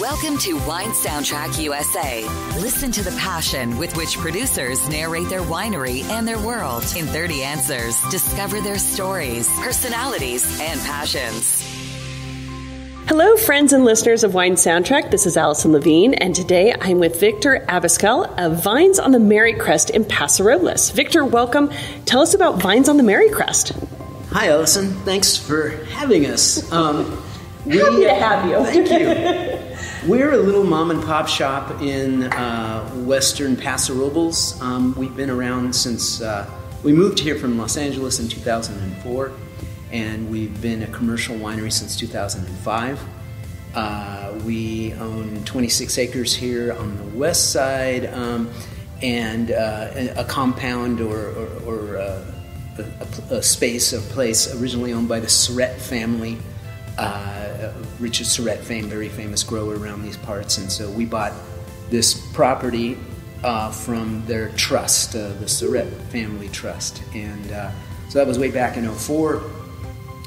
Welcome to Wine Soundtrack USA. Listen to the passion with which producers narrate their winery and their world in 30 answers. Discover their stories, personalities, and passions. Hello, friends and listeners of Wine Soundtrack. This is Allison Levine, and today I'm with Victor Abascal of Vines on the Marycrest in Paso Robles. Victor, welcome. Tell us about Vines on the Marycrest. Hi, Allison. Thanks for having us. Um, we, Happy to have you. Thank you. We're a little mom and pop shop in uh, western Paso Robles. Um, we've been around since uh, we moved here from Los Angeles in 2004, and we've been a commercial winery since 2005. Uh, we own 26 acres here on the west side um, and uh, a compound or, or, or uh, a, a, space, a place originally owned by the Sauret family. Uh, Richard Sauret fame, very famous grower around these parts, and so we bought this property uh, from their trust, uh, the Sauret family trust, and uh, so that was way back in 04,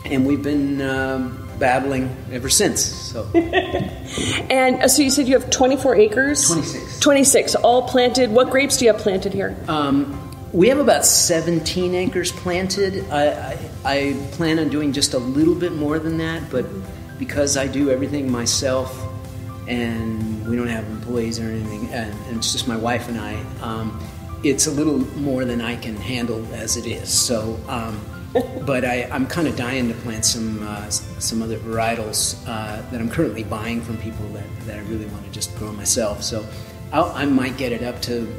and we've been um, battling ever since. So, and uh, so you said you have 24 acres, 26, 26, all planted. What grapes do you have planted here? Um, we have about 17 acres planted. I, I, I, plan on doing just a little bit more than that, but because I do everything myself and we don't have employees or anything, and, and it's just my wife and I, um, it's a little more than I can handle as it is. So, um, but I, am kind of dying to plant some uh, some other varietals uh, that I'm currently buying from people that, that I really want to just grow myself. So, I'll, I might get it up to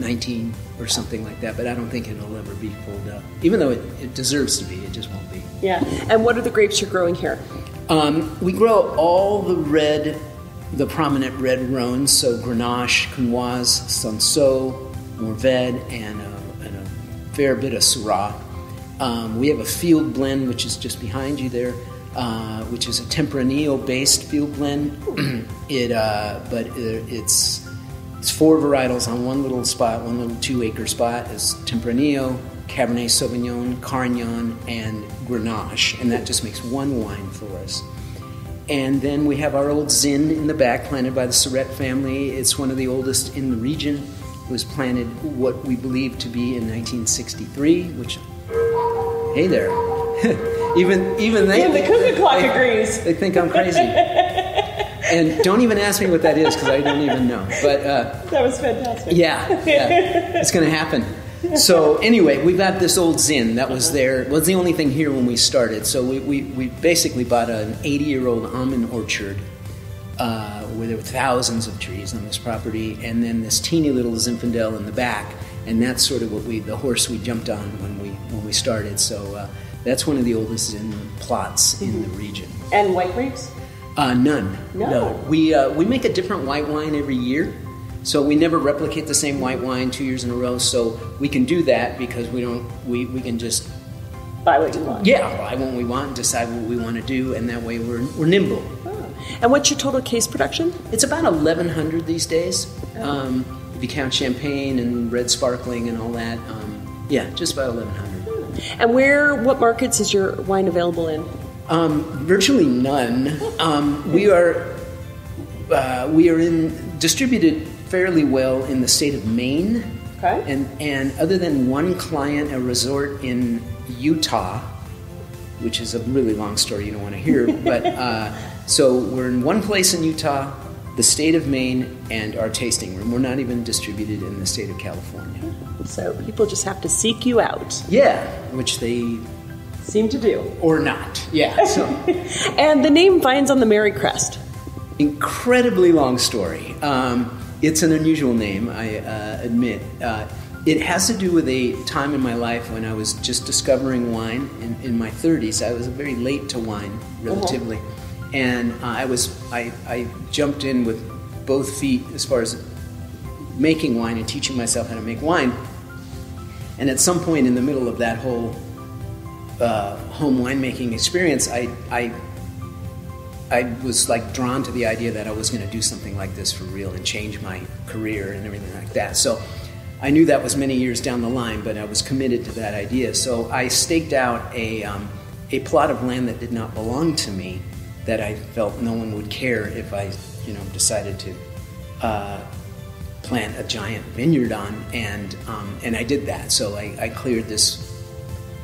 19 or something like that, but I don't think it'll ever be pulled up. Even though it, it deserves to be, it just won't be. Yeah. And what are the grapes you're growing here? Um, we grow all the red, the prominent red Rhones, so Grenache, Counoise, Cinsault, Mourvedre, and a, and a fair bit of Syrah. Um, we have a field blend, which is just behind you there, uh, which is a Tempranillo-based field blend. it, uh, but it, it's it's four varietals on one little spot, one little two acre spot. is Tempranillo, Cabernet Sauvignon, Carignan, and Grenache, and that just makes one wine for us. And then we have our old Zin in the back, planted by the Sauret family. It's one of the oldest in the region. It was planted what we believe to be in 1963, which, hey there. even even they, yeah, the cuckoo clock they, agrees. They think I'm crazy. and don't even ask me what that is because I don't even know. But uh, that was fantastic. Yeah, yeah. it's going to happen. So anyway, we've got this old Zin that was there. Was the only thing here when we started. So we, we, we basically bought an 80 year old almond orchard uh, where there were thousands of trees on this property, and then this teeny little Zinfandel in the back, and that's sort of what we the horse we jumped on when we when we started. So. Uh, that's one of the oldest Zin plots in the region. And white grapes? Uh, none. No. no. We, uh, we make a different white wine every year. So we never replicate the same white wine two years in a row. So we can do that because we don't. We, we can just buy what you want. Yeah, buy what we want, decide what we want to do, and that way we're we're nimble. Oh. And what's your total case production? It's about eleven hundred these days. Oh. Um, if you count champagne and red sparkling and all that, um, yeah, just about eleven hundred. Hmm. And where, what markets is your wine available in? Um, virtually none. Um, we are uh, we are in distributed fairly well in the state of Maine. Okay. And and other than one client, a resort in Utah, which is a really long story you don't want to hear, but uh, so we're in one place in Utah, the state of Maine, and our tasting room. We're not even distributed in the state of California. So people just have to seek you out. Yeah, which they seem to do. Or not. Yeah. So. and the name Vines on the Marycrest. Incredibly long story. Um, it's an unusual name, I uh, admit. Uh, it has to do with a time in my life when I was just discovering wine in, in my 30s. I was very late to wine, relatively. Uh-huh. And uh, I was I, I jumped in with both feet as far as making wine and teaching myself how to make wine. And at some point in the middle of that whole uh, home winemaking experience, I, I, I was like drawn to the idea that I was going to do something like this for real and change my career and everything like that. So I knew that was many years down the line, but I was committed to that idea. So I staked out a, um, a plot of land that did not belong to me that I felt no one would care if I you know decided to uh, plant a giant vineyard on, and um, and I did that. So I, I cleared this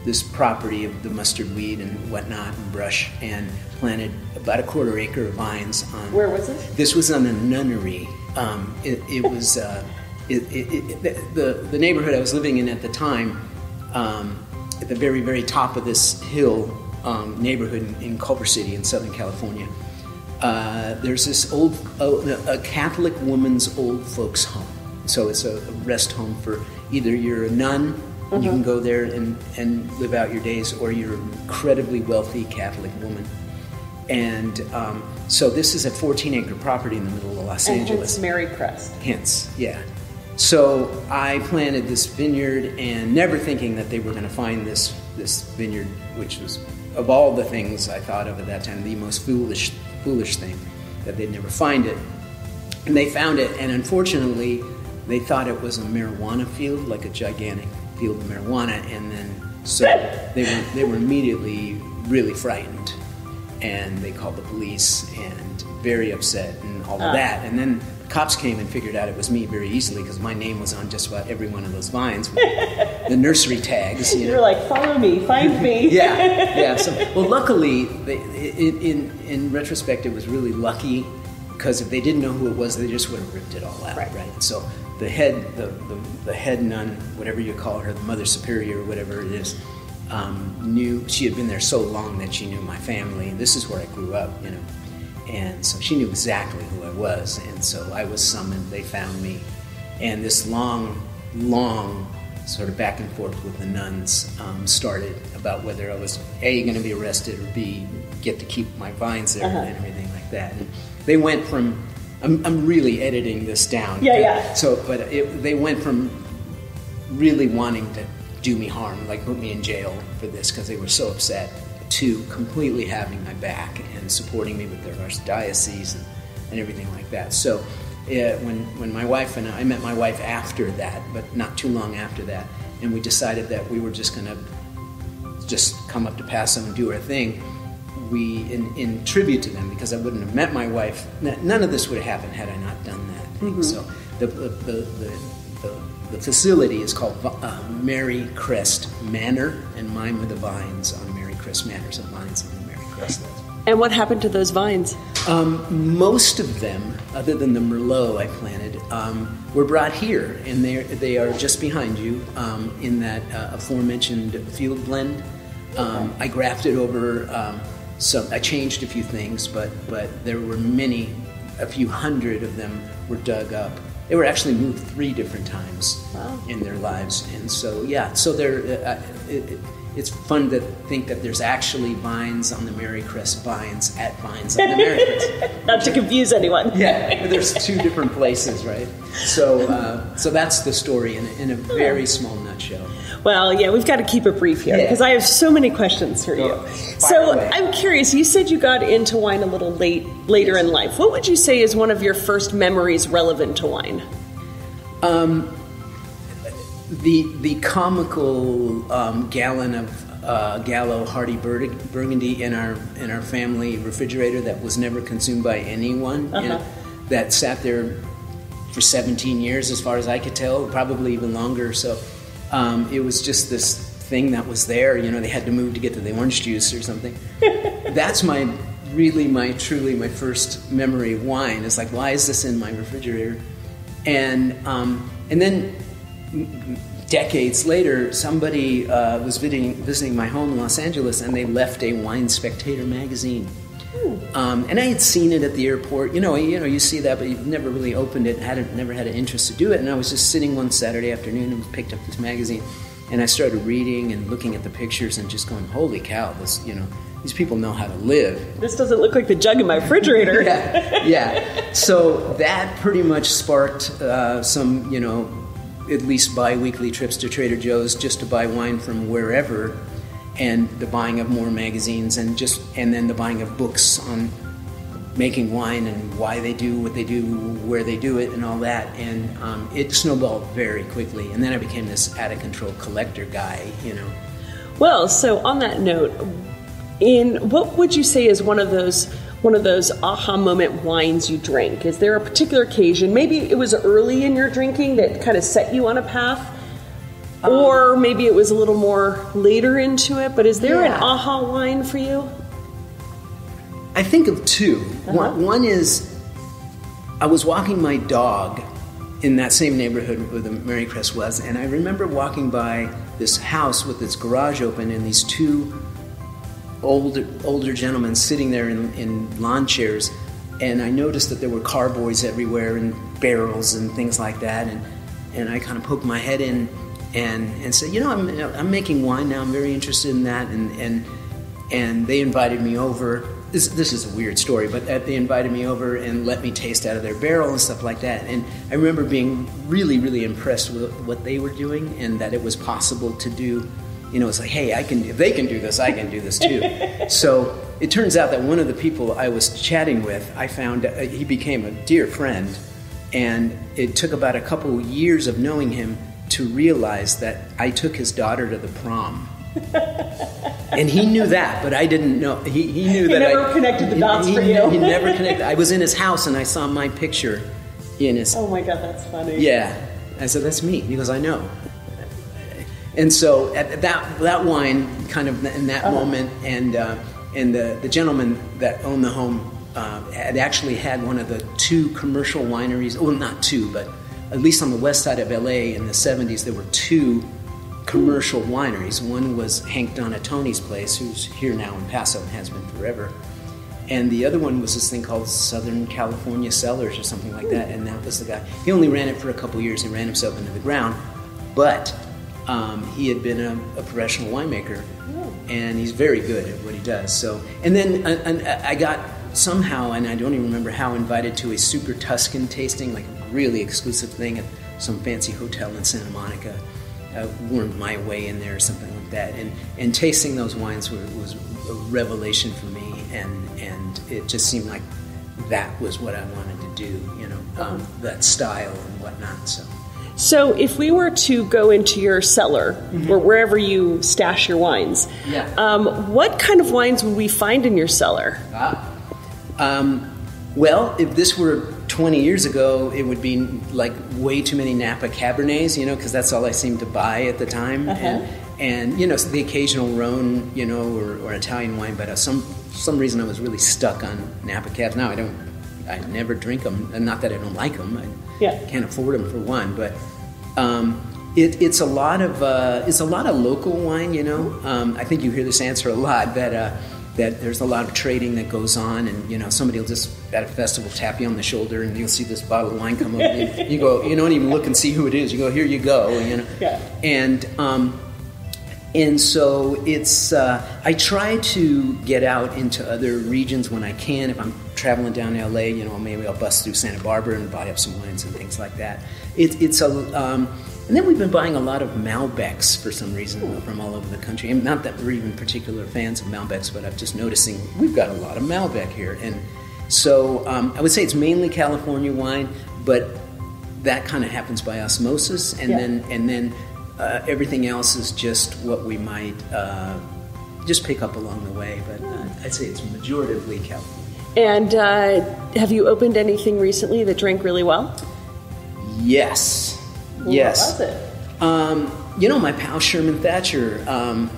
this property of the mustard weed and whatnot and brush and planted about a quarter acre of vines on. Where was this? This was on a nunnery. Um, it, it was uh, it, it, the the neighborhood I was living in at the time. Um, at the very very top of this hill um, neighborhood in, in, Culver City in Southern California. Uh, there's this old a Catholic woman's old folks home. So it's a rest home for either you're a nun mm-hmm. you can go there and, and live out your days, or you're an incredibly wealthy Catholic woman. And um, so this is a 14 acre property in the middle of Los and Angeles. Hence Marycrest. Hence, yeah. So I planted this vineyard and never thinking that they were going to find this this vineyard, which was of all the things I thought of at that time, the most foolish foolish thing that they'd never find it. And they found it, and unfortunately, they thought it was a marijuana field, like a gigantic field of marijuana, and then so they were they were immediately really frightened, and they called the police and very upset and all of uh. that, and then cops came and figured out it was me very easily because my name was on just about every one of those vines the nursery tags you are like follow me find me. Yeah yeah so well luckily in, in, in retrospect it was really lucky because if they didn't know who it was they just would have ripped it all out right, right? so the head the, the, the head nun whatever you call her the mother superior whatever it is um, knew she had been there so long that she knew my family this is where i grew up you know and so she knew exactly who I was. And so I was summoned, they found me. And this long, long sort of back and forth with the nuns um, started about whether I was A, going to be arrested, or B, get to keep my vines there uh-huh. and everything like that. And they went from, I'm, I'm really editing this down. Yeah, yeah. So, but it, they went from really wanting to do me harm, like put me in jail for this because they were so upset to completely having my back and supporting me with their archdiocese and, and everything like that. So uh, when, when my wife and I, I met my wife after that, but not too long after that, and we decided that we were just going to just come up to Paso and do our thing. We, in, in, tribute to them, because I wouldn't have met my wife, none of this would have happened had I not done that thing. Mm-hmm. So the, the, the, the, the facility is called uh, Marycrest Manor, and mine were the vines on Chris Manners of Vines on the Marycrest And what happened to those vines? Um, most of them, other than the Merlot I planted, um, were brought here, and they they are just behind you um, in that uh, aforementioned field blend. Um, I grafted over um, some. I changed a few things, but but there were many, a few hundred of them were dug up. They were actually moved three different times wow. in their lives, and so yeah, so they're. Uh, it, it, it's fun to think that there's actually vines on the Marycrest vines at vines on the Mary Crest. Not to confuse anyone. yeah, there's two different places, right? So, uh, so that's the story in in a very small nutshell. Well, yeah, we've got to keep it brief here because yeah. I have so many questions for you. So away. I'm curious. You said you got into wine a little late, later yes. in life. What would you say is one of your first memories relevant to wine? Um, the the comical um, gallon of uh, Gallo Hearty Burgundy in our in our family refrigerator that was never consumed by anyone. Uh-huh. You know, that sat there for 17 years, as far as I could tell, probably even longer. So um, it was just this thing that was there. You know, they had to move to get to the orange juice or something. That's my really my truly my first memory of wine. It's like, why is this in my refrigerator? And um, and then decades later, somebody uh, was visiting, visiting my home in Los Angeles and they left a Wine Spectator magazine. Um, and I had seen it at the airport. You know, you know, you see that, but you've never really opened it. Hadn't never had an interest to do it. And I was just sitting one Saturday afternoon and picked up this magazine, and I started reading and looking at the pictures and just going, "Holy cow! This, you know, these people know how to live." This doesn't look like the jug in my refrigerator. yeah, yeah. So that pretty much sparked uh, some, you know, at least bi-weekly trips to Trader Joe's just to buy wine from wherever and the buying of more magazines and just and then the buying of books on making wine and why they do what they do, where they do it, and all that. And um, it snowballed very quickly. And then I became this out of control collector guy, you know. Well, so on that note, in what would you say is one of those one of those aha moment wines you drink? Is there a particular occasion? Maybe it was early in your drinking that kind of set you on a path, Um, or maybe it was a little more later into it. But is there an aha wine for you? I think of 2 uh-huh. One, one is I was walking my dog in that same neighborhood where the Marycrest was, and I remember walking by this house with its garage open and these two older older gentlemen sitting there in, in lawn chairs, and I noticed that there were carboys everywhere and barrels and things like that, and and I kind of poked my head in and and said, you know, I'm I'm making wine now. I'm very interested in that, and and and they invited me over. This, this is a weird story, but uh, they invited me over and let me taste out of their barrel and stuff like that. And I remember being really, really impressed with what they were doing and that it was possible to do. You know, it's like, hey, I can. If they can do this, I can do this too. so it turns out that one of the people I was chatting with, I found uh, he became a dear friend, and it took about a couple years of knowing him to realize that I took his daughter to the prom and he knew that, but I didn't know. He, he knew He that. never I, connected the dots he, for he- you. He never connected. I was in his house and I saw my picture in his. Oh my god, that's funny. Yeah, I said that's me. He goes, I know. And so at that that wine, kind of in that Uh-huh. moment, and uh, and the the gentleman that owned the home uh, had actually had one of the two commercial wineries. Well, not two, but at least on the west side of LA in the '70s, there were two commercial wineries. One was Hank Donatoni's place, who's here now in Paso and has been forever. And the other one was this thing called Southern California Cellars or something like that. And that was the guy. He only ran it for a couple years and ran himself into the ground. But um, he had been a, a professional winemaker, and he's very good at what he does. So, and then uh, and I got somehow, and I don't even remember how, invited to a super Tuscan tasting, like really exclusive thing at some fancy hotel in Santa Monica. I wormed my way in there or something like that, and and tasting those wines were, was a revelation for me, and and it just seemed like that was what I wanted to do, you know, um, that style and whatnot. So. So, if we were to go into your cellar or wherever you stash your wines, Yeah. um, what kind of wines would we find in your cellar? Um, well, if this were 20 years ago, it would be like way too many Napa Cabernets, you know, because that's all I seemed to buy at the time. And, and, you know, the occasional Rhone, you know, or, or Italian wine, but uh, some some reason I was really stuck on Napa Cabs. Now I don't, I never drink them. And not that I don't like them. I Yeah. can't afford them for one, but um, it, it's a lot of uh, it's a lot of local wine. You know, um, I think you hear this answer a lot that uh, that there's a lot of trading that goes on, and you know somebody will just at a festival tap you on the shoulder, and you'll see this bottle of wine come up, and you go, you don't even look and see who it is. You go, here you go, you know, Yeah. and. Um, and so it's uh, I try to get out into other regions when I can. If I'm traveling down to LA, you know, maybe I'll bust through Santa Barbara and buy up some wines and things like that. It, it's a um, and then we've been buying a lot of Malbecs for some reason from all over the country. And not that we're even particular fans of Malbecs, but I'm just noticing we've got a lot of Malbec here. And so um, I would say it's mainly California wine, but that kind of happens by osmosis, and Yeah. then and then uh, everything else is just what we might uh, just pick up along the way. But uh, I'd say it's majoritively California. And uh, have you opened anything recently that drank really well? Yes, yes. What was it? Um, you know, my pal Sherman Thacher, um,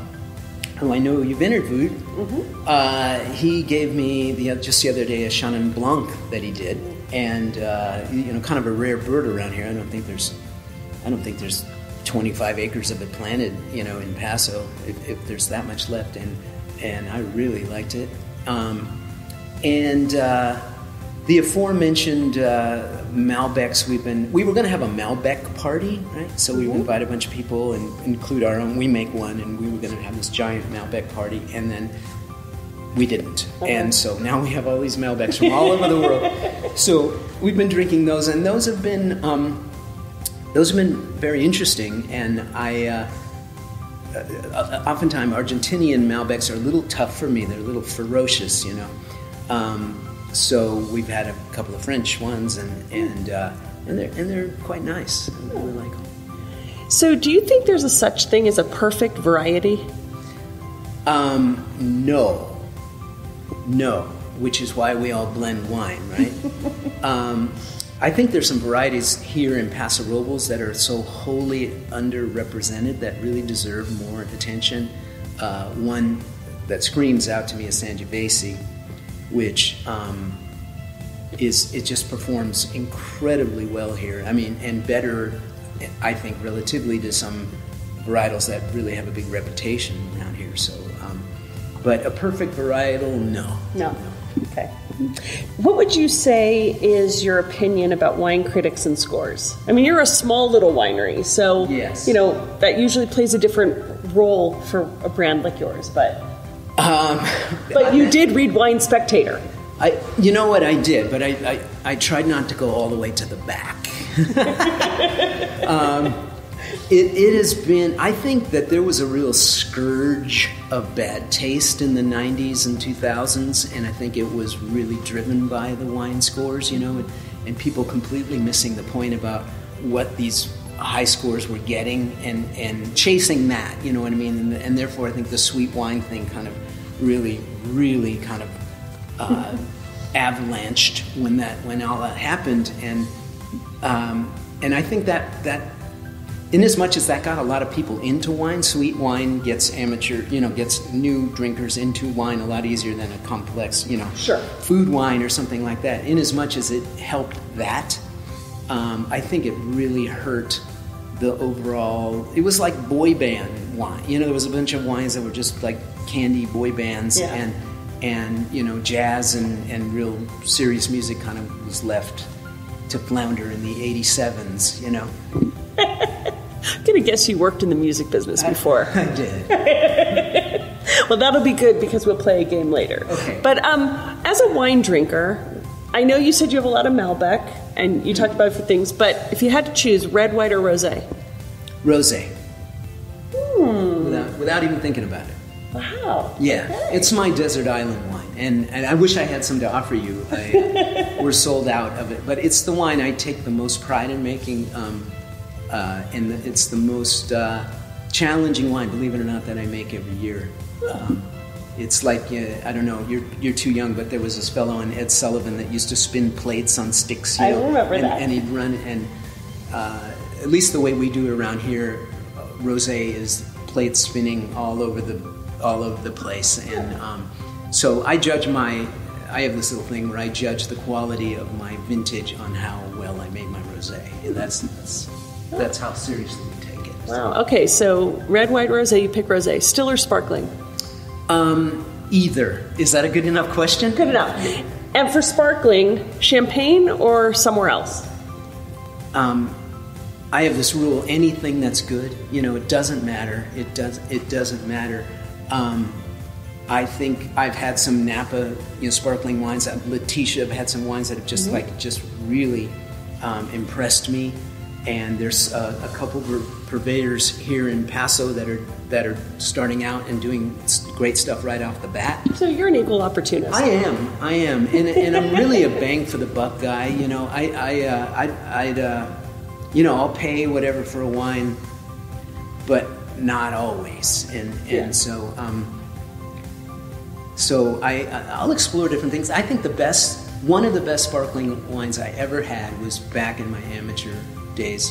who I know you've interviewed, Mm-hmm. uh, he gave me the, just the other day a Chenin Blanc that he did, and uh, you know, kind of a rare bird around here. I don't think there's, I don't think there's 25 acres of it planted, you know, in Paso, if, if there's that much left, and and I really liked it. Um, and uh, the aforementioned uh, Malbecs, we've been, we were going to have a Malbec party, right? So we invite a bunch of people and include our own, we make one, and we were going to have this giant Malbec party, and then we didn't. And so now we have all these Malbecs from all over the world. So we've been drinking those, and those have been, um, those have been very interesting, and I, uh, uh, oftentimes Argentinian Malbecs are a little tough for me. They're a little ferocious, you know. Um, so we've had a couple of French ones, and and uh, and they're and they're quite nice. I really like them. So, do you think there's a such thing as a perfect variety? Um, no, no. which is why we all blend wine, right? um, I think there's some varieties here in Paso Robles that are so wholly underrepresented that really deserve more attention. Uh, one that screams out to me is Sangiovese, which um, is it just performs incredibly well here. I mean, and better, I think, relatively to some varietals that really have a big reputation around here. So, um, but a perfect varietal, no. No. Okay. What would you say is your opinion about wine critics and scores? I mean, you're a small little winery, so Yes. you know that usually plays a different role for a brand like yours. But Um, but you did read Wine Spectator. I, you know what I did, but I, I, I tried not to go all the way to the back. um, it, it has been, I think that there was a real scourge of bad taste in the 90s and 2000s, and I think it was really driven by the wine scores, you know, and, and people completely missing the point about what these high scores were getting and, and chasing that, you know what I mean? And, and therefore, I think the sweet wine thing kind of really, really kind of uh, avalanched when that when all that happened, and um, and I think that that in as much as that got a lot of people into wine, sweet wine gets amateur, you know, gets new drinkers into wine a lot easier than a complex, you know, Sure. food wine or something like that. In as much as it helped that, um, I think it really hurt the overall. It was like boy band wine. You know, there was a bunch of wines that were just like candy boy bands, Yeah. and and you know, jazz and and real serious music kind of was left to flounder in the '87s. You know, I'm gonna guess you worked in the music business before. I did. Well, that'll be good because we'll play a game later. Okay. But um, as a wine drinker, I know you said you have a lot of Malbec, and you talked about it for things. But if you had to choose red, white, or rosé, Rosé. Without, without even thinking about it. wow. Yeah, Okay. it's my desert island wine, and, and I wish I had some to offer you. I, we're sold out of it, but it's the wine I take the most pride in making, um, uh, and the, it's the most uh, challenging wine, believe it or not, that I make every year. Um, it's like uh, I don't know, you're you're too young, but there was this fellow in Ed Sullivan that used to spin plates on sticks. You I know, remember and, that. and he'd run and uh, at least the way we do it around here, uh, rosé is plates spinning all over the all over the place, and um, so I judge my. I have this little thing where I judge the quality of my vintage on how well I made my rosé, and that's that's that's how seriously we take it. Wow. Okay, so red, white, rosé. You pick rosé, still or sparkling? Um, either is that a good enough question? Good enough. And for sparkling, champagne or somewhere else? um, I have this rule: anything that's good, you know, it doesn't matter. It does. It doesn't matter. Um, I think I've had some Napa, you know, sparkling wines. Laetitia, I've had some wines that have just like just really um, impressed me. And there's uh, a couple purveyors here in Paso that are that are starting out and doing great stuff right off the bat. So you're an equal opportunist. I am, I am, and, and I'm really a bang for the buck guy. You know, I, I, uh, I'd, I'd uh, you know, I'll pay whatever for a wine, but not always. And and Yeah. so, um, so I, I'll explore different things. I think the best, one of the best sparkling wines I ever had was back in my amateur days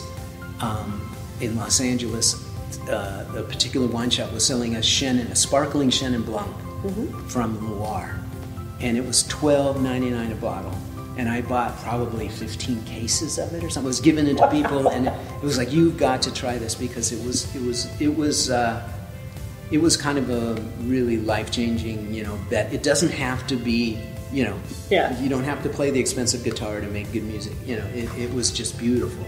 um, in Los Angeles. Uh, a particular wine shop was selling a Chenin, a sparkling Chenin Blanc from Loire, and it was twelve ninety nine a bottle. And I bought probably fifteen cases of it or something. I was giving it to people, and it was like, "You've got to try this because it was, it was, it was." Uh, it was kind of a really life changing, you know, bet. It doesn't have to be, you know, Yeah. you don't have to play the expensive guitar to make good music. You know, it, it was just beautiful.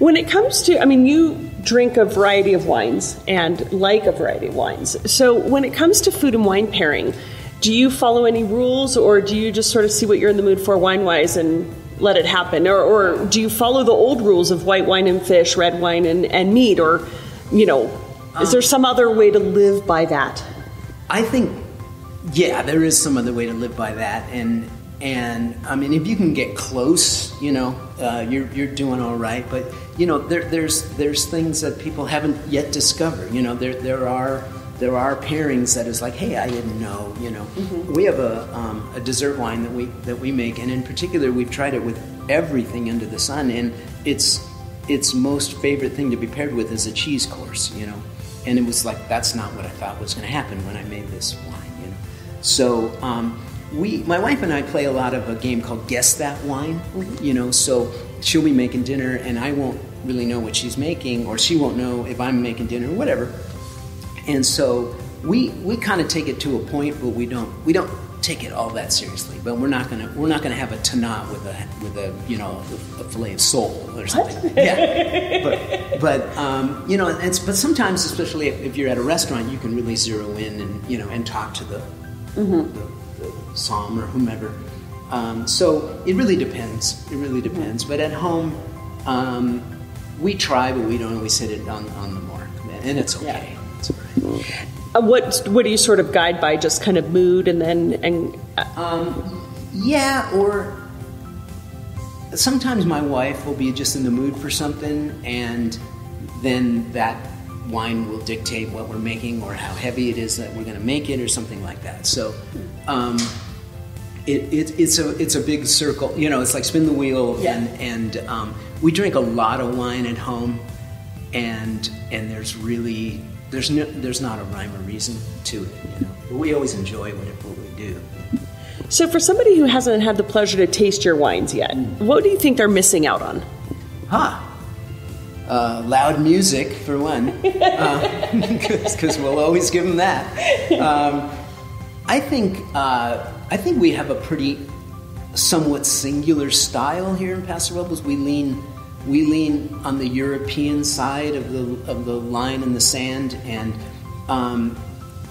When it comes to, I mean, you drink a variety of wines and like a variety of wines. So when it comes to food and wine pairing, do you follow any rules or do you just sort of see what you're in the mood for wine wise and let it happen? Or, or do you follow the old rules of white wine and fish, red wine and, and meat? Or, you know, is there some other way to live by that? I think, yeah, there is some other way to live by that, and and I mean, if you can get close, you know, uh, you're you're doing all right. But you know, there, there's there's things that people haven't yet discovered. You know, there there are there are pairings that is like, hey, I didn't know. You know, we have a, um, a dessert wine that we that we make, and in particular, we've tried it with everything under the sun, and it's its most favorite thing to be paired with is a cheese course. You know, and it was like that's not what I thought was going to happen when I made this wine. You know, so. Um, we, my wife and I play a lot of a game called Guess That Wine. You know, so she'll be making dinner, and I won't really know what she's making, or she won't know if I'm making dinner, or whatever. And so we we kind of take it to a point, but we don't we don't take it all that seriously. But we're not gonna we're not gonna have a Tannat with a with a you know a, fillet of sole or something. yeah, but but um, you know, it's but sometimes, especially if, if, you're at a restaurant, you can really zero in and you know and talk to the, mm-hmm. the Som or whomever. Um, so it really depends. It really depends. But at home, um, we try, but we don't always hit it on, on the mark, and it's okay. Yeah. It's uh, what what do you sort of guide by? Just kind of mood, and then and. Uh, um, yeah, or sometimes my wife will be just in the mood for something, and then that wine will dictate what we're making or how heavy it is that we're going to make it or something like that. So um, it, it, it's a it's a big circle. You know, it's like spin the wheel. Yeah. And, and um, we drink a lot of wine at home, and and there's really there's no, there's not a rhyme or reason to it. You know, but we always enjoy what, what we do. So, for somebody who hasn't had the pleasure to taste your wines yet, mm. what do you think they're missing out on? Huh. Uh, loud music, for one, because uh, we'll always give them that. Um, I think uh, I think we have a pretty somewhat singular style here in Paso Robles. We lean we lean on the European side of the of the line in the sand, and um,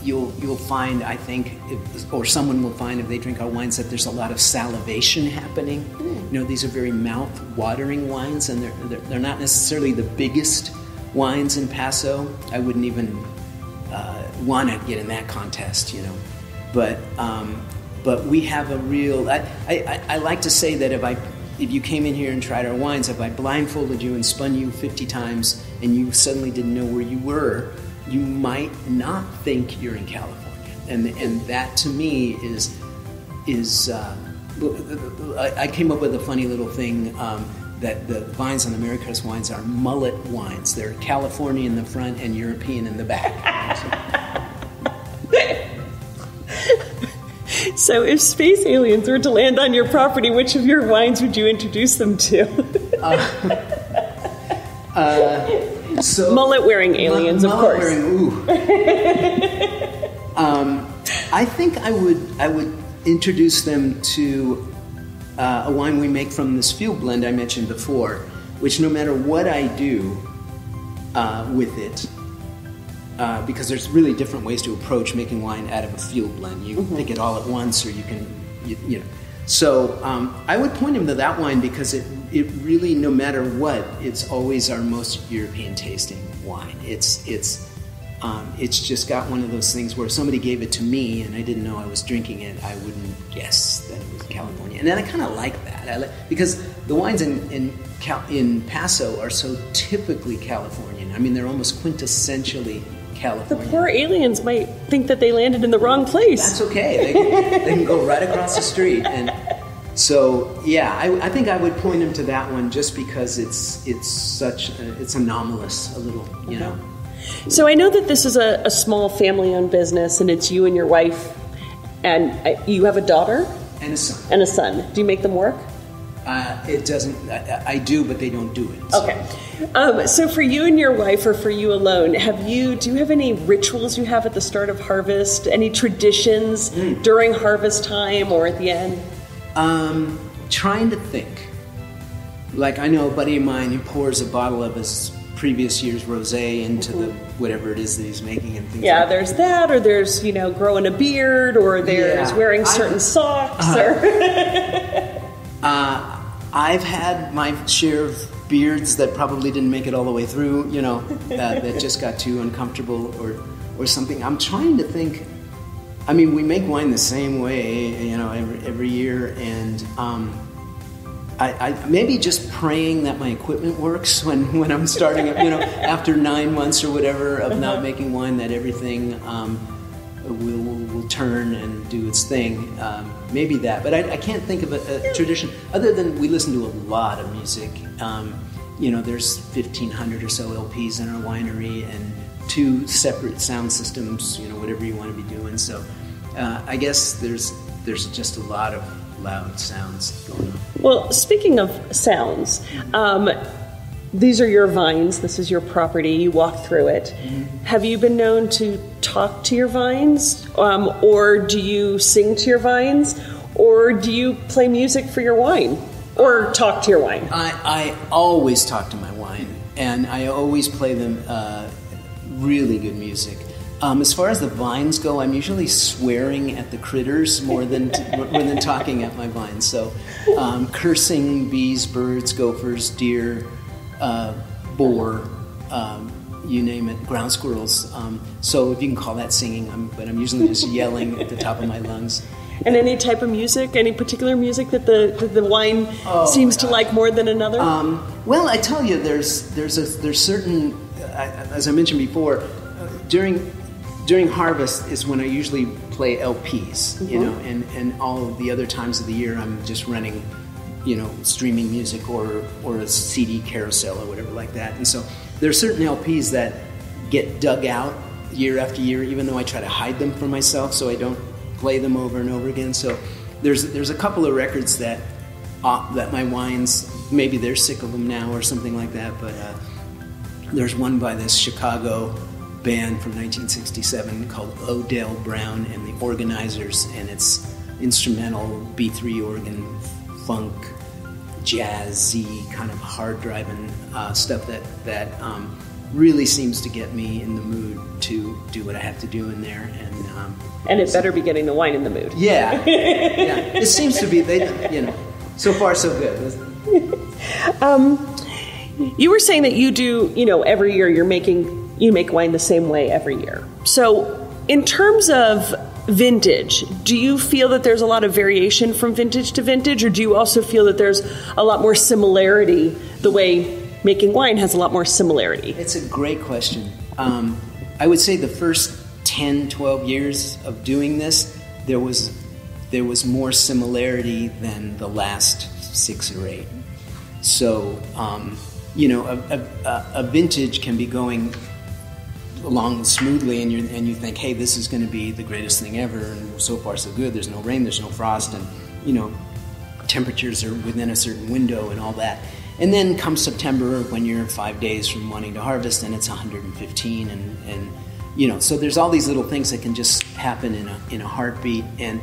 you'll you'll find I think, if, or someone will find if they drink our wines that there's a lot of salivation happening. Mm. You know, these are very mouth watering wines, and they're, they're, they're not necessarily the biggest wines in Paso. I wouldn't even uh, want to get in that contest. You know. But um, but we have a real. I, I, I like to say that if I if you came in here and tried our wines, if I blindfolded you and spun you 50 times and you suddenly didn't know where you were, you might not think you're in California. And, and that to me is, is uh, I came up with a funny little thing um, that the vines on Marycrest wines are mullet wines. They're California in the front and European in the back. So, if space aliens were to land on your property, which of your wines would you introduce them to? uh, uh, so mullet wearing aliens, m- of course. Wearing, ooh. um, I think I would I would introduce them to uh, a wine we make from this field blend I mentioned before, which no matter what I do uh, with it, uh, because there's really different ways to approach making wine out of a field blend. You mm-hmm. make it all at once, or you can, you, you know. So um, I would point him to that wine because it it really, no matter what, it's always our most European tasting wine. It's it's um, it's just got one of those things where if somebody gave it to me and I didn't know I was drinking it, I wouldn't guess that it was California. And then I kind of like that I like, because the wines in in, Cal- in Paso are so typically Californian. I mean, they're almost quintessentially California. The poor aliens might think that they landed in the wrong place. That's okay. They can, they can go right across the street. And so, yeah, I, I, think I would point them to that one just because it's it's such a, it's anomalous a little, you know. So I know that this is a, a small family-owned business, and it's you and your wife, and uh, you have a daughter and a son. And a son. Do you make them work? Uh, it doesn't. I, I, do, but they don't do it. So. Okay. Um, so for you and your wife, or for you alone, have you? Do you have any rituals you have at the start of harvest? Any traditions mm. during harvest time or at the end? Um, trying to think. Like I know a buddy of mine who pours a bottle of his previous year's rosé into mm-hmm. the whatever it is that he's making and things. Yeah, like there's that, or there's you know growing a beard, or there's yeah, wearing certain I, socks, uh, or. uh, I've had my share of beards that probably didn't make it all the way through, you know, that, that just got too uncomfortable or, or something. I'm trying to think. I mean, we make wine the same way, you know, every, every year, and um, I, I, maybe just praying that my equipment works when, when I'm starting you know, after nine months or whatever of not uh-huh. making wine, that everything um, will, will, will, turn and do its thing. Um, maybe that, but I, I can't think of a, a, tradition other than we listen to a lot of music. Um, you know, there's 1,500 or so LPs in our winery and two separate sound systems, you know, whatever you want to be doing. So uh, I guess there's there's just a lot of loud sounds going on. Well, speaking of sounds, um, these are your vines. This is your property. You walk through it. Mm-hmm. Have you been known to talk to your vines, um, or do you sing to your vines, or do you play music for your wine, or talk to your wine? I, I always talk to my wine, and I always play them uh, really good music. Um, as far as the vines go, I'm usually swearing at the critters more than t- more than talking at my vines. So, um, cursing bees, birds, gophers, deer, uh, boar, um, you name it, ground squirrels. Um, so, if you can call that singing, I'm, but I'm usually just yelling at the top of my lungs. And any type of music, any particular music that the that the wine oh, seems to like more than another? Um, well, I tell you, there's there's a there's certain, uh, as I mentioned before, uh, during during harvest is when I usually play LPs, mm-hmm. you know, and, and all the other times of the year I'm just running, you know, streaming music or, or a CD carousel or whatever like that. And so there are certain LPs that get dug out year after year, even though I try to hide them from myself so I don't play them over and over again. So there's, there's a couple of records that, uh, that my wines, maybe they're sick of them now or something like that, but uh, there's one by this Chicago band from 1967 called Odell Brown and the Organizers, and it's instrumental B3 organ, funk, jazzy, kind of hard driving uh, stuff that that um, really seems to get me in the mood to do what I have to do in there. And um, and it better be getting the wine in the mood. Yeah, yeah. It seems to be. They, you know, so far so good. um, you were saying that you do, you know, every year you're making you make wine the same way every year. So, in terms of vintage, do you feel that there's a lot of variation from vintage to vintage, or do you also feel that there's a lot more similarity the way making wine has a lot more similarity? It's a great question. Um, I would say the first 10, 12 years of doing this, there was there was more similarity than the last six or eight. So, um, you know, a, a, a, vintage can be going along smoothly and you and you think, hey, this is going to be the greatest thing ever, and so far so good. There's no rain, there's no frost, and you know, temperatures are within a certain window and all that. And then come September, when you're five days from wanting to harvest, and it's 115, and, and you know, so there's all these little things that can just happen in a in a heartbeat, and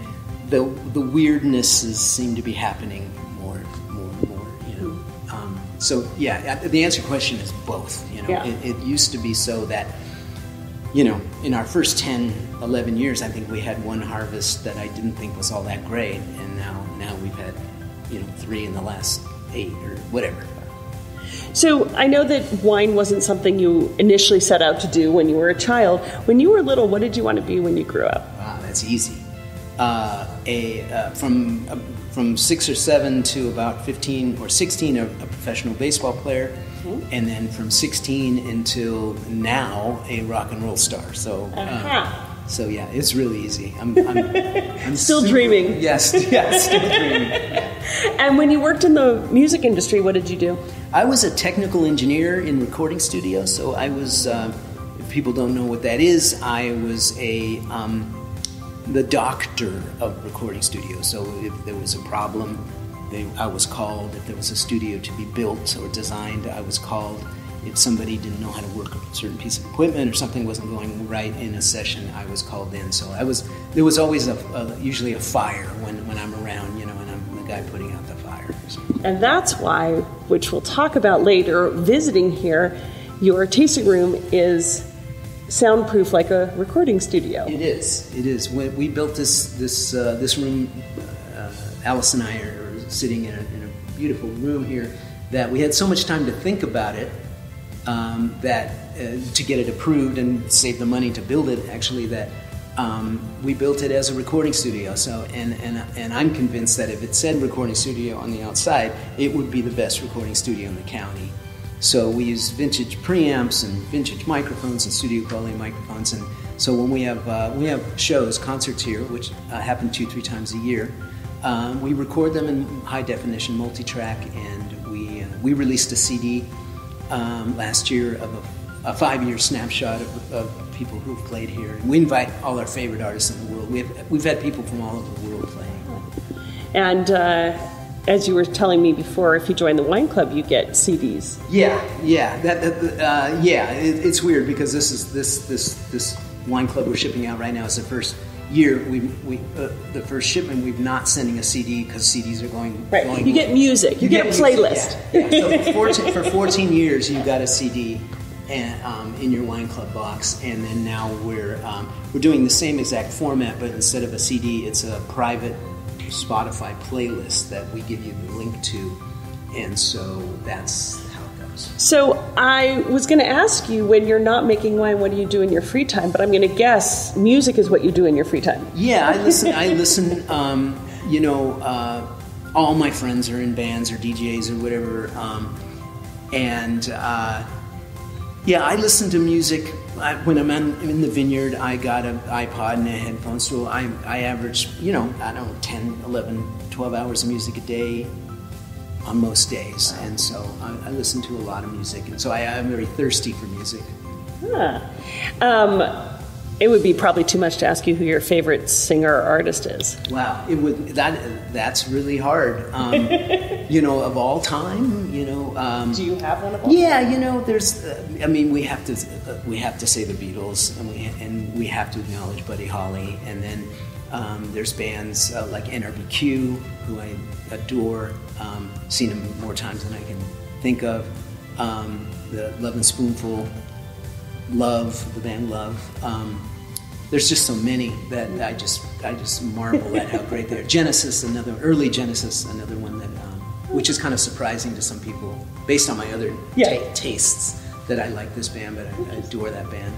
the the weirdnesses seem to be happening more, more, more. You know, um, so yeah, the answer to question is both. You know, yeah. it, it used to be so that you know, in our first 10, 11 years, I think we had one harvest that I didn't think was all that great, and now now we've had, you know, three in the last eight or whatever. So I know that wine wasn't something you initially set out to do when you were a child. When you were little, what did you want to be when you grew up? Wow, that's easy. Uh, a uh, from uh, from six or seven to about fifteen or sixteen, a, a professional baseball player mm-hmm. and then from 16 until now, a rock and roll star. So, uh, uh-huh. so yeah, it's really easy. I'm, I'm, I'm still super, dreaming. Yes, yes, still dreaming. and when you worked in the music industry, what did you do? I was a technical engineer in recording studios. So I was. Uh, if people don't know what that is, I was a um, the doctor of recording studios. So if there was a problem they, I was called if there was a studio to be built or designed. I was called if somebody didn't know how to work a certain piece of equipment or something wasn't going right in a session. I was called in. So I was there was always a, a usually a fire when, when I'm around, you know, and I'm the guy putting out the fire. And that's why, which we'll talk about later, visiting here, your tasting room is soundproof like a recording studio. It is. It is. When we built this this uh, this room, uh, Alice and I are sitting in a, in a, beautiful room here that we had so much time to think about it um, that uh, to get it approved and save the money to build it actually that um, we built it as a recording studio. So, and, and, and I'm convinced that if it said recording studio on the outside, it would be the best recording studio in the county. So we use vintage preamps and vintage microphones and studio quality microphones. And so when we have uh, we have shows, concerts here, which uh, happen two three times a year, um, we record them in high definition, multi-track, and we uh, we released a CD um, last year of a, a five-year snapshot of, of people who've played here. We invite all our favorite artists in the world. We have, we've had people from all over the world playing. And uh, as you were telling me before, if you join the wine club, you get CDs. Yeah, yeah, that, that uh, yeah. It, it's weird because this is this this this wine club we're shipping out right now is the first year we, we uh, the first shipment we've not sending a CD because CDs are going right. Going you get music, you, you get, get, a playlist. Yeah, yeah. So for 14, for 14 years, you got a CD and, um, in your wine club box, and then now we're um, we're doing the same exact format, but instead of a CD, it's a private Spotify playlist that we give you the link to, and so that's so I was going to ask you when you're not making wine, what do you do in your free time? But I'm going to guess music is what you do in your free time. Yeah, I listen. I listen. Um, you know, uh, all my friends are in bands or DJs or whatever, um, and uh, yeah, I listen to music. I, when I'm in, in, the vineyard, I got an iPod and a headphone, so I, I average, you know, I don't know, 10, 11, 12 hours of music a day on most days, and so I, I listen to a lot of music, and so I, am very thirsty for music. Huh. Um, it would be probably too much to ask you who your favorite singer or artist is. Wow, it would that that's really hard. Um, you know, of all time, you know. Um, Do you have one of all? Yeah, you know, there's. Uh, I mean, we have to uh, we have to say the Beatles, and we and we have to acknowledge Buddy Holly, and then um, there's bands uh, like NRBQ, who I adore, um, seen them more times than I can think of. Um, the Lovin' Spoonful, Love, the band Love. Um, there's just so many that I just I just marvel at how great they are. Genesis, another early Genesis, another one that um, which is kind of surprising to some people based on my other yeah. tastes that I like this band, but I, I adore that band.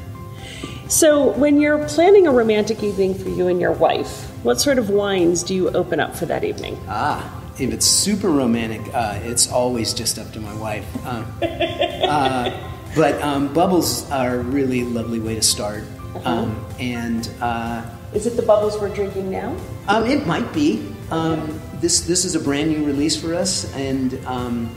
So, when you're planning a romantic evening for you and your wife, what sort of wines do you open up for that evening? Ah, if it's super romantic, uh, it's always just up to my wife. Uh, uh, but um, bubbles are a really lovely way to start. Uh-huh. Um, and uh, is it the bubbles we're drinking now? Um, it might be. Um, this this is a brand new release for us, and um,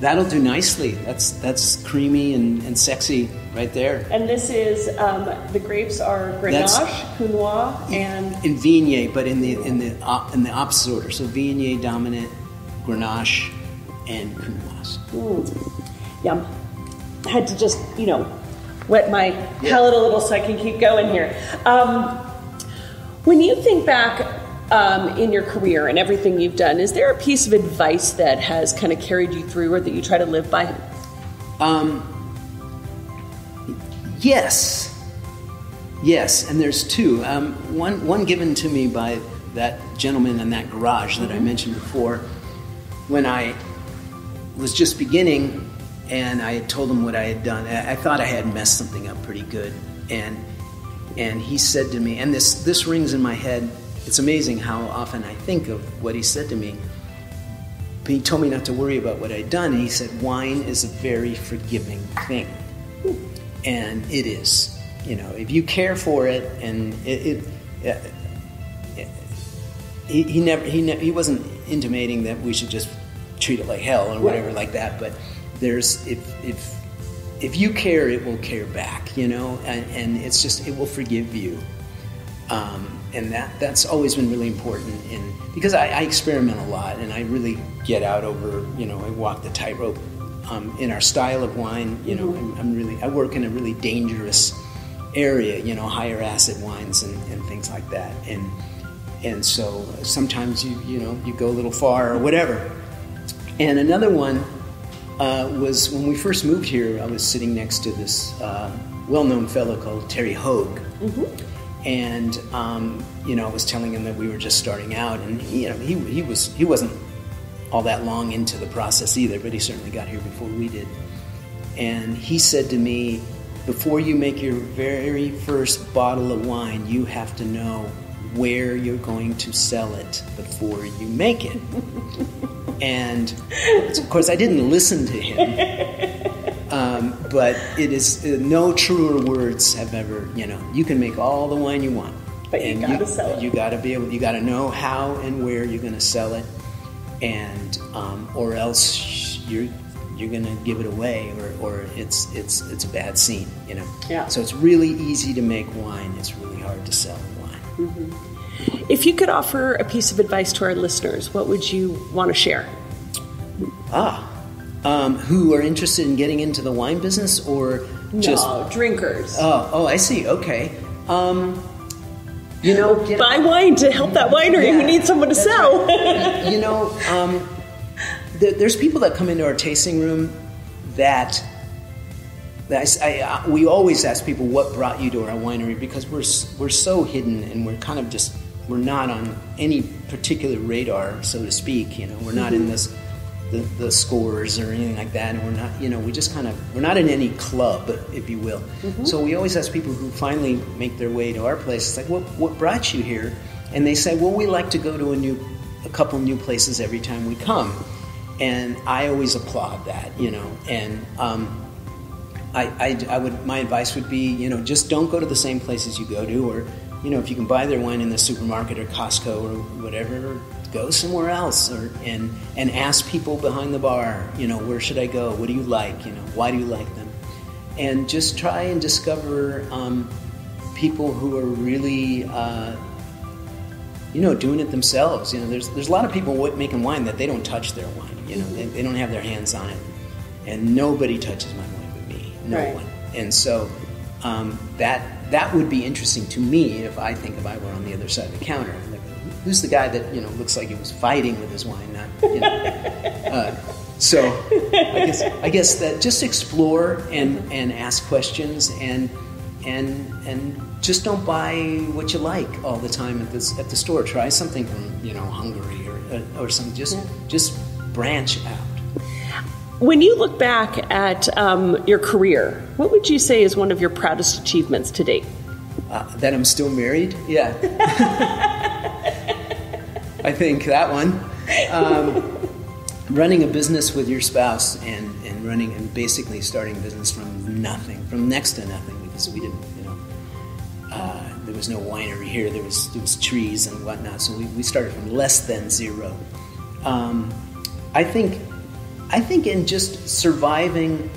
That'll do nicely. That's that's creamy and, and sexy right there. And this is um, the grapes are Grenache, Counoise, and in Viognier, but in the in the uh, in the opposite order. So Viognier dominant, Grenache, and Counoise. Mm. Yum. I had to just you know wet my yeah. palate a little so I can keep going here. Um, when you think back um, in your career and everything you've done, is there a piece of advice that has kind of carried you through or that you try to live by? Um, yes. Yes, and there's two. Um, one, one given to me by that gentleman in that garage that mm-hmm. I mentioned before. When I was just beginning and I had told him what I had done, I, I thought I had messed something up pretty good. And, and he said to me, and this, this rings in my head it's amazing how often I think of what he said to me. He told me not to worry about what I'd done. He said, Wine is a very forgiving thing. And it is. You know, if you care for it, and it, it, it he, he never he, ne- he wasn't intimating that we should just treat it like hell or whatever like that. But there's if if if you care, it will care back. You know, and, and it's just it will forgive you. Um, and that that's always been really important in because I, I, experiment a lot and I really get out over you know I walk the tightrope um, in our style of wine you know mm-hmm. I'm, I'm, really I work in a really dangerous area you know higher acid wines and, and things like that. And and so sometimes you you know you go a little far or whatever. And another one uh, was when we first moved here I was sitting next to this uh, well-known fellow called Terry Hoag. Mm-hmm and um, you know, I was telling him that we were just starting out, and you know, he he was he wasn't all that long into the process either, but he certainly got here before we did. And he said to me, before you make your very first bottle of wine, you have to know where you're going to sell it before you make it. and of course, I didn't listen to him. Um, but it is uh, no truer words have ever, you know, you can make all the wine you want. But you gotta sell it. You gotta be able, you gotta know how and where you're gonna sell it, and um, or else you're you're gonna give it away, or, or it's it's it's a bad scene, you know. Yeah. So it's really easy to make wine. It's really hard to sell wine. If you could offer a piece of advice to our listeners, what would you want to share? Ah, um, who are interested in getting into the wine business, or just no, drinkers. oh oh I see. Okay. Um, you know, get- Buy wine to help that winery who Yeah, needs someone to sell. right. you know, um, there, there's people that come into our tasting room that. that I I, uh, we always ask people what brought you to our winery because we're we're so hidden and we're kind of just we're not on any particular radar, so to speak. You know, we're not in this the, the scores or anything like that, and we're not you know we just kind of we're not in any club, if you will. So we always ask people who finally make their way to our place. It's like what what brought you here? And they say, well, we like to go to a new a couple new places every time we come, and I always applaud that, you know, and. Um, I, I, I would my advice would be you know just don't go to the same places you go to or you know if you can buy their wine in the supermarket or Costco or whatever go somewhere else or and and ask people behind the bar you know where should I go? What do you like? You know why do you like them? And just try and discover um, people who are really uh, you know doing it themselves. You know there's there's a lot of people making wine that they don't touch their wine you know they, they don't have their hands on it. And nobody touches my wine but me no Right. one. And so um, that that would be interesting to me if I think if I were on the other side of the counter who's the guy that you know looks like he was fighting with his wine not you know uh, so I guess I guess that just explore and and ask questions and and and just don't buy what you like all the time at this at the store. Try something from you know Hungary or uh, or something. Just just branch out. When you look back at um, your career, what would you say is one of your proudest achievements to date? Uh, that I'm still married. Yeah, I think that one. Um, running a business with your spouse and, and running and basically starting a business from nothing, from next to nothing, because we didn't, you know, uh, there was no winery here. There was there was trees and whatnot. So we, we started from less than zero. Um, I think I think in just surviving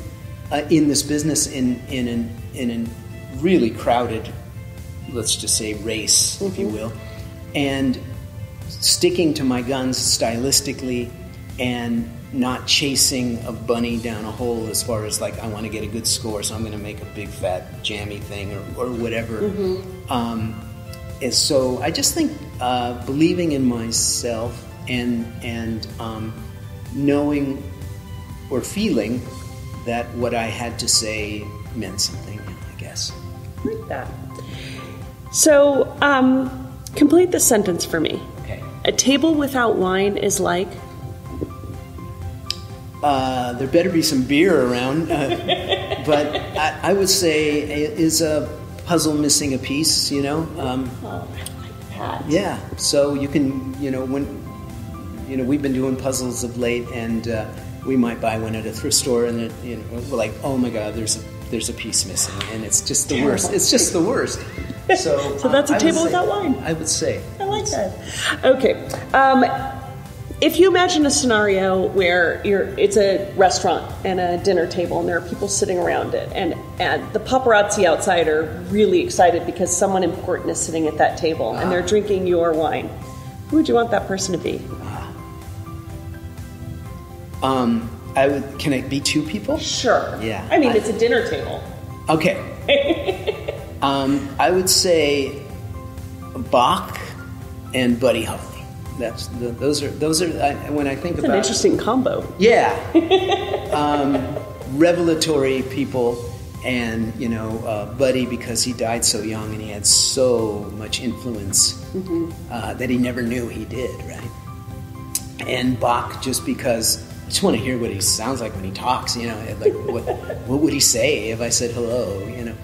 uh, in this business in in an in a really crowded, let's just say race, if you will, and sticking to my guns stylistically and not chasing a bunny down a hole as far as like I want to get a good score, so I'm going to make a big fat jammy thing or, or whatever. Um, and so I just think uh, believing in myself and and um, knowing or feeling that what I had to say meant something. I guess. Like that. So, um, complete the sentence for me. A table without wine is like. Uh, there better be some beer around, uh, but I, I would say it is a puzzle missing a piece. You know, um, Oh, I like that. yeah. So you can, you know, when you know we've been doing puzzles of late, and uh, we might buy one at a thrift store, and it, you know, we're like, oh my god, there's a there's a piece missing, and it's just the worst. It's just the worst. So, So that's a I table say- without wine. I would say. I like that. Okay. Um, if you imagine a scenario where you're, it's a restaurant and a dinner table, and there are people sitting around it, and, and the paparazzi outside are really excited because someone important is sitting at that table and they're drinking your wine, who would you want that person to be? Um, I would. Can it be two people? Sure. Yeah. I mean, I- it's a dinner table. Okay. um, I would say Bach and Buddy Holly. That's the, those are those are I, when I think about an interesting combo. yeah, um, revelatory people, and you know uh, Buddy because he died so young and he had so much influence uh, that he never knew he did right, and Bach just because I just want to hear what he sounds like when he talks. You know, like what what would he say if I said hello? You know.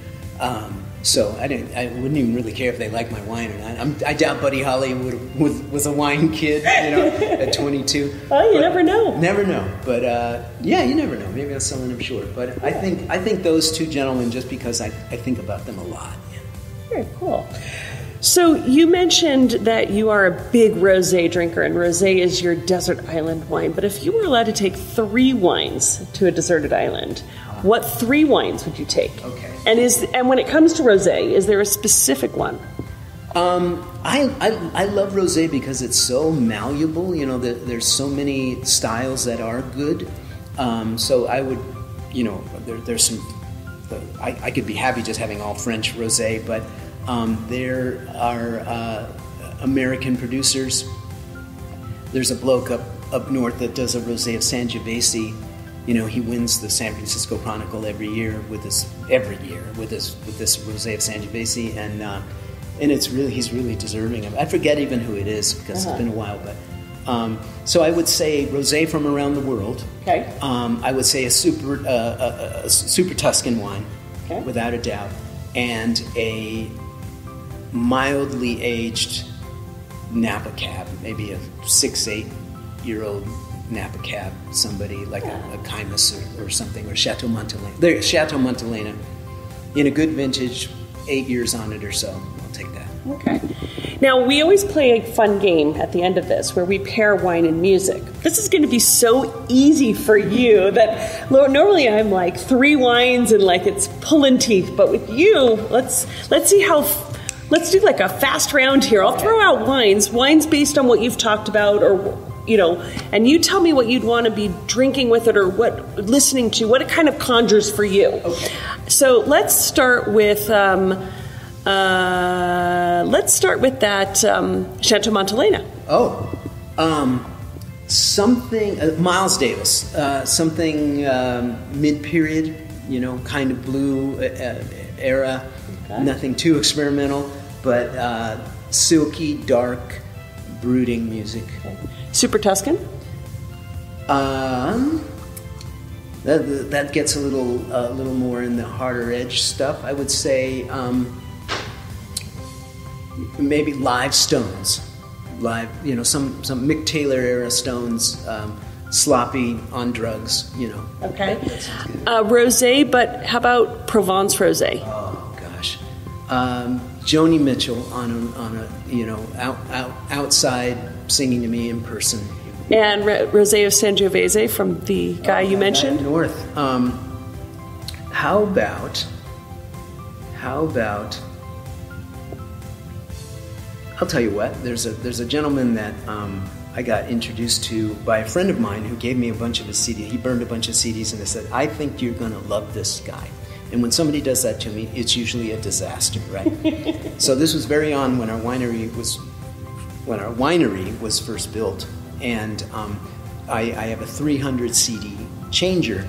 Um, so I didn't. I wouldn't even really care if they liked my wine or not. I'm, I doubt Buddy Holly would, was, was a wine kid, you know, at 22. Oh, you But- never know. Never know. But uh, yeah, you never know. Maybe that's someone I'm short. But I think I think those two gentlemen, just because I, I think about them a lot. Very cool. So you mentioned that you are a big rosé drinker, and rosé is your desert island wine. But if you were allowed to take three wines to a deserted island, what three wines would you take? Okay. And is and when it comes to rosé, is there a specific one? Um, I, I, I love rosé because it's so malleable. You know, there, there's so many styles that are good. Um, so I would, you know, there, there's some. I, I could be happy just having all French rosé, but um, there are uh, American producers. There's a bloke up up north that does a rosé of Sangiovese. You know, he wins the San Francisco Chronicle every year with this every year with this with this rosé of Sangiovese, and uh, and it's really he's really deserving of. it. I forget even who it is because it's been a while, but. Um, so I would say rosé from around the world. Okay. Um, I would say a super uh, a, a- a super Tuscan wine, Okay. without a doubt, and a mildly aged Napa cab, maybe a six eight year old Napa cab, somebody like a, a Caymus or, or something, or Chateau Montelena. There, Chateau Montelena, in a good vintage, eight years on it or so. I'll take that. Okay. Now, we always play a fun game at the end of this where we pair wine and music. This is going to be so easy for you that normally I'm like three wines and like it's pulling teeth, but with you, let's let's see how let's do like a fast round here. I'll throw out wines, wines based on what you've talked about or you know, and you tell me what you'd want to be drinking with it or what listening to, what it kind of conjures for you. Okay. So let's start with um, uh, let's start with that um, Chateau Montelena. Oh, um, something. Uh, Miles Davis. Uh, something um, mid-period. You know, kind of blue uh, uh, era. Okay. Nothing too experimental, but uh, silky, dark, brooding music. Super Tuscan. Um, that, that gets a little a little more in the harder edge stuff. I would say um, maybe live Stones, live you know some some Mick Taylor era Stones, um, sloppy on drugs. You know. Okay. That sounds good. Uh, rosé, but how about Provence rosé? Oh gosh, um, Joni Mitchell on a, on a you know out, out outside singing to me in person. And re- rosé of Sangiovese from the guy you mentioned. north. Um, how about? How about? I'll tell you what. There's a there's a gentleman that um, I got introduced to by a friend of mine who gave me a bunch of his CDs. He burned a bunch of CDs and I said, "I think you're gonna love this guy." And when somebody does that to me, it's usually a disaster, right? so this was very on when our winery was when our winery was first built, and um, I, I have a 300 CD changer,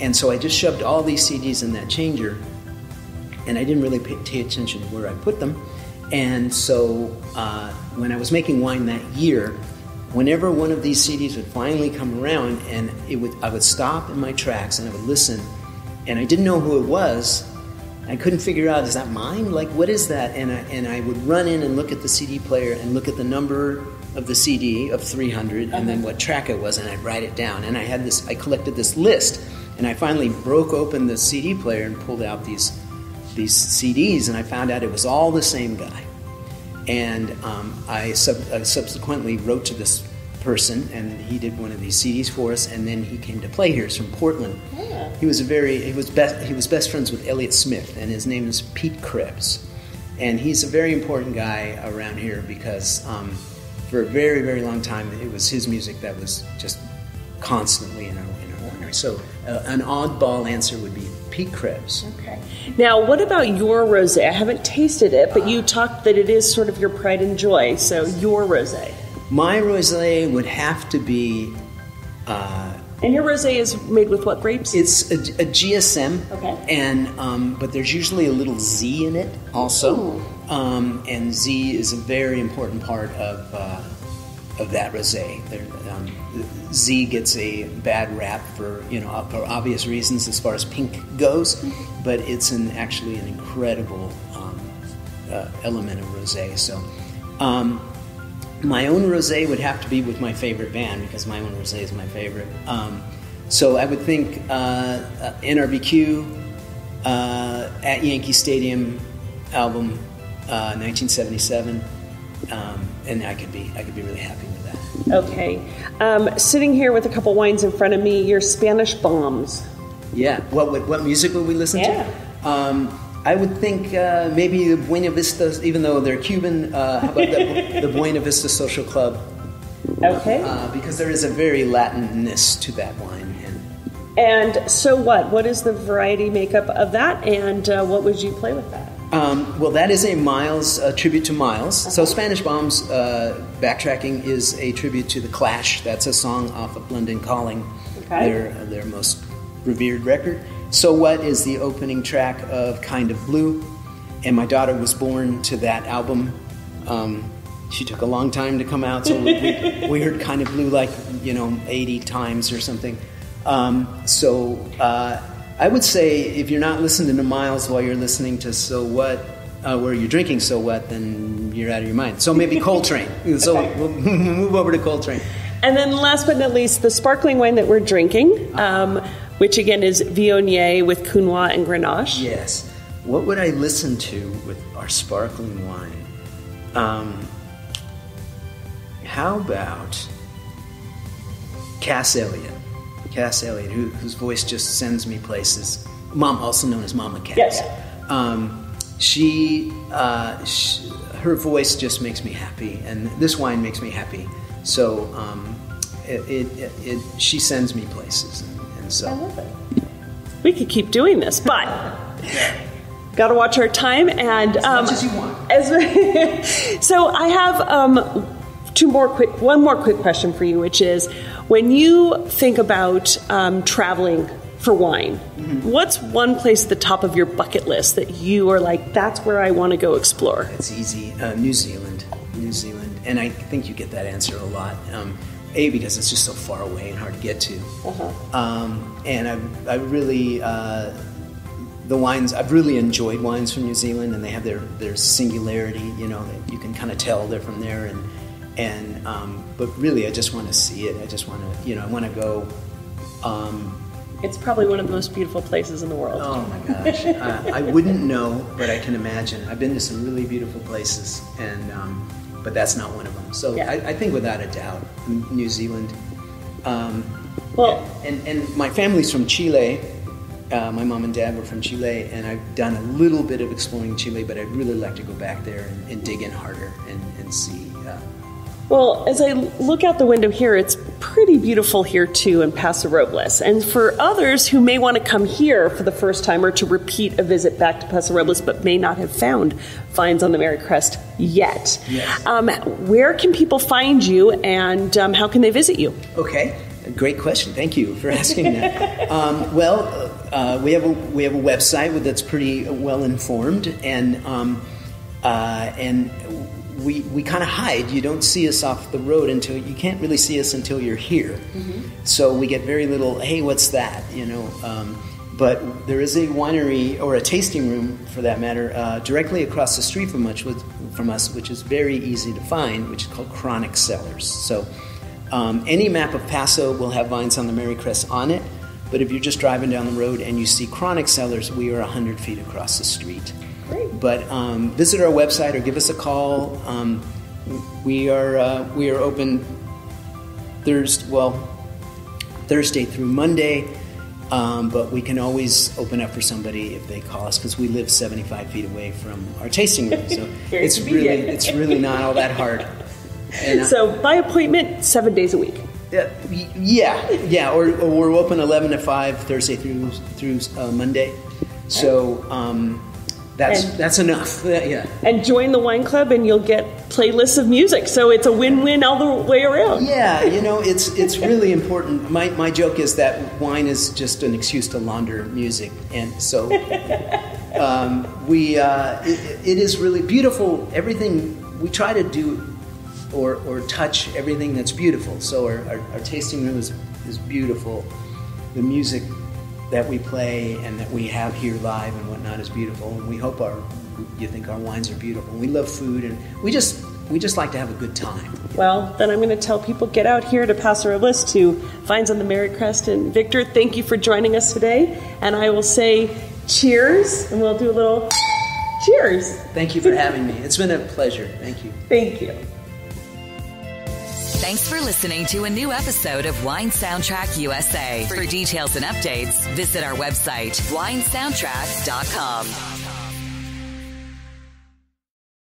and so I just shoved all these CDs in that changer, and I didn't really pay, pay attention to where I put them, and so uh, when I was making wine that year, whenever one of these CDs would finally come around, and it would, I would stop in my tracks and I would listen, and I didn't know who it was, I couldn't figure out is that mine? Like what is that? And I, and I would run in and look at the CD player and look at the number of the CD of 300 and then what track it was and I'd write it down. And I had this I collected this list and I finally broke open the CD player and pulled out these these CDs and I found out it was all the same guy. And um, I sub, uh, subsequently wrote to this person, and he did one of these CDs for us. And then he came to play here. He's from Portland. He was a very he was best he was best friends with Elliott Smith, and his name is Pete Krebs. And he's a very important guy around here because um, for a very very long time it was his music that was just constantly in our in our winery. So uh, an oddball answer would be Pete Krebs. Okay. Now, what about your rosé? I haven't tasted it, but you talked that it is sort of your pride and joy. So your rosé. My rosé would have to be. Uh, And your rosé is made with what grapes? It's a, a GSM, Okay. and um, but there's usually a little Z in it also, um, and Z is a very important part of uh, of that rosé. Um, Z gets a bad rap for you know for obvious reasons as far as pink goes, but it's an actually an incredible um, uh, element of rosé. So. My own rosé would have to be with my favorite band because my own rosé is my favorite. Um, so I would think uh, uh, NRBQ uh, at Yankee Stadium album, 1977, uh, um, and I could be I could be really happy with that. Okay, um, sitting here with a couple wines in front of me, your Spanish bombs. Yeah. What would, what music would we listen yeah. to? Um, I would think uh, maybe the Buena Vista, even though they're Cuban, uh, how about the, the, Buena Vista Social Club? Okay. Uh, because there is a very Latinness to that wine. And, and so what? What is the variety makeup of that, and uh, what would you play with that? Um, well, that is a Miles a tribute to Miles. Uh-huh. So Spanish Bombs uh, backtracking is a tribute to the Clash. That's a song off of London Calling, okay. their their most revered record. So What is the opening track of Kind of Blue, and my daughter was born to that album. Um, she took a long time to come out, so we, we, heard Kind of Blue like, you know, 80 times or something. Um, so uh, I would say if you're not listening to Miles while you're listening to So What, uh, where you're drinking So What, then you're out of your mind. So maybe Coltrane. so okay. we'll move over to Coltrane. And then last but not least, the sparkling wine that we're drinking. Um, which again is Viognier with Counoise and Grenache. Yes. What would I listen to with our sparkling wine? Um, how about Cass Elliot? Cass Elliot, who, whose voice just sends me places. Mom, also known as Mama Cass. Yes. Um, she, uh, she, her voice just makes me happy, and this wine makes me happy. So um, it, it, it, she sends me places. So I love it. We could keep doing this, but got to watch our time and um, as much as you want. As, so I have um, two more quick, one more quick question for you, which is when you think about um, traveling for wine, mm-hmm. what's one place at the top of your bucket list that you are like, that's where I want to go explore? It's easy. Uh, New Zealand, New Zealand, and I think you get that answer a lot. A because it's just so far away and hard to get to. Uh-huh. Um, and I, I really uh, the wines I've really enjoyed wines from New Zealand, and they have their their singularity. You know, that you can kind of tell they're from there, and and um, but really, I just want to see it. I just want to you know I want to go. Um, it's probably one of the most beautiful places in the world. Oh my gosh, uh, I wouldn't know, but I can imagine. I've been to some really beautiful places, and um, but that's not one of them. So yeah. I, I, think without a doubt, New Zealand. Um, well, and, and my family's from Chile. Uh, my mom and dad were from Chile, and I've done a little bit of exploring Chile, but I'd really like to go back there and, and dig in harder and, and see uh, well, as I look out the window here, it's pretty beautiful here too in Paso Robles. And for others who may want to come here for the first time or to repeat a visit back to Paso Robles but may not have found Vines on the Marycrest yet, yes. um, where can people find you and um, how can they visit you? Okay, great question. Thank you for asking that. um, well, uh, we have a we have a website that's pretty well informed and um, uh, and we, we kind of hide. You don't see us off the road until you can't really see us until you're here. Mm-hmm. So we get very little. Hey, what's that? You know. Um, but there is a winery or a tasting room, for that matter, uh, directly across the street from, much, from us, which is very easy to find, which is called Chronic Cellars. So um, any map of Paso will have vines on the Marycrest on it. But if you're just driving down the road and you see Chronic Cellars, we are 100 feet across the street. Great. But um, visit our website or give us a call. Um, we are uh, we are open Thursday, well, Thursday through Monday, um, but we can always open up for somebody if they call us because we live 75 feet away from our tasting room. So it's really it's really not all that hard. And, uh, so by appointment, seven days a week. Yeah, yeah, yeah. Or, or we're open 11 to 5 Thursday through through uh, Monday. So. Um, that's and, that's enough. Yeah. And join the wine club, and you'll get playlists of music. So it's a win-win all the way around. Yeah, you know, it's it's really important. My my joke is that wine is just an excuse to launder music, and so um, we uh, it, it is really beautiful. Everything we try to do or, or touch everything that's beautiful. So our, our, our tasting room is, is beautiful. The music that we play and that we have here live and whatnot is beautiful. And we hope our you think our wines are beautiful. We love food and we just we just like to have a good time. Well, then I'm going to tell people get out here to Paso Robles to Vines on the Marycrest. And Victor, thank you for joining us today. And I will say cheers, and we'll do a little cheers. Thank you for having me. It's been a pleasure. Thank you. Thank you. Thanks for listening to a new episode of Wine Soundtrack USA. For details and updates, visit our website, winesoundtrack.com.